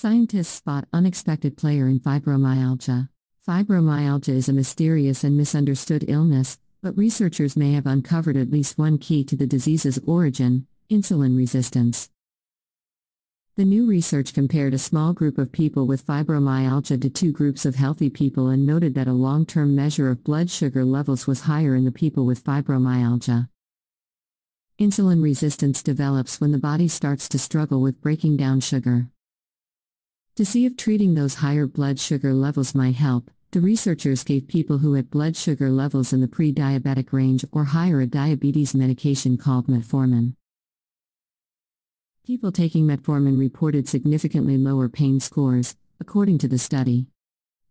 Scientists spot unexpected player in fibromyalgia. Fibromyalgia is a mysterious and misunderstood illness, but researchers may have uncovered at least one key to the disease's origin insulin resistance. The new research compared a small group of people with fibromyalgia to two groups of healthy people and noted that a long term measure of blood sugar levels was higher in the people with fibromyalgia. Insulin resistance develops when the body starts to struggle with breaking down sugar. To see if treating those higher blood sugar levels might help, the researchers gave people who had blood sugar levels in the pre diabetic range or higher a diabetes medication called metformin. People taking metformin reported significantly lower pain scores, according to the study.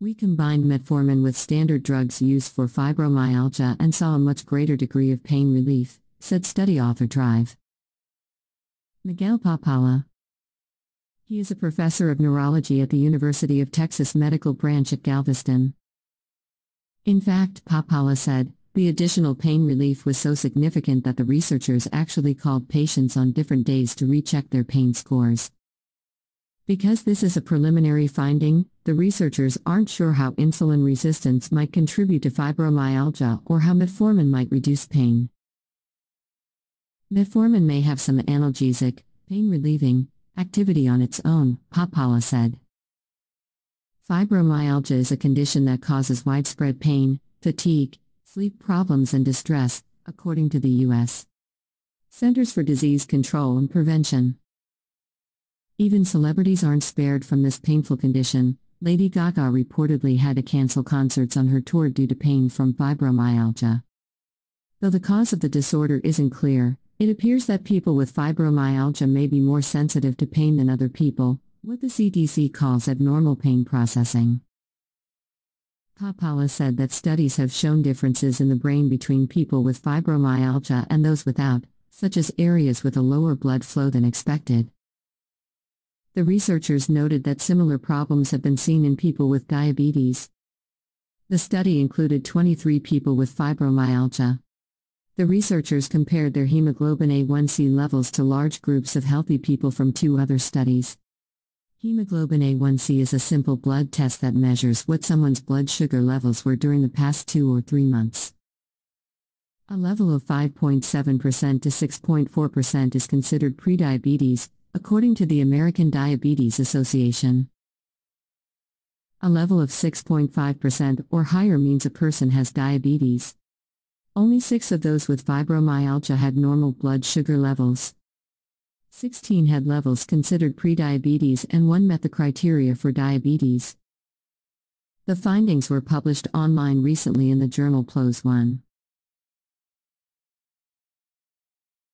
We combined metformin with standard drugs used for fibromyalgia and saw a much greater degree of pain relief, said study author Drive. Miguel Pappolla, he is a professor of neurology at the University of Texas Medical Branch at Galveston. In fact, Pappolla said, the additional pain relief was so significant that the researchers actually called patients on different days to recheck their pain scores. Because this is a preliminary finding, the researchers aren't sure how insulin resistance might contribute to fibromyalgia or how metformin might reduce pain. Metformin may have some analgesic, pain relieving, activity on its own, Pappolla said. Fibromyalgia is a condition that causes widespread pain, fatigue, sleep problems, and distress, according to the U.S. Centers for Disease Control and Prevention. Even celebrities aren't spared from this painful condition. Lady Gaga reportedly had to cancel concerts on her tour due to pain from fibromyalgia. Though the cause of the disorder isn't clear, it appears that people with fibromyalgia may be more sensitive to pain than other people, what the CDC calls abnormal pain processing. Pappolla said that studies have shown differences in the brain between people with fibromyalgia and those without, such as areas with a lower blood flow than expected. The researchers noted that similar problems have been seen in people with diabetes. The study included 23 people with fibromyalgia. The researchers compared their hemoglobin A1C levels to large groups of healthy people from two other studies. Hemoglobin A1C is a simple blood test that measures what someone's blood sugar levels were during the past two or three months. A level of 5.7% to 6.4% is considered prediabetes, according to the American Diabetes Association. A level of 6.5% or higher means a person has diabetes. Only six of those with fibromyalgia had normal blood sugar levels. 16 had levels considered prediabetes and one met the criteria for diabetes. The findings were published online recently in the journal PLOS One.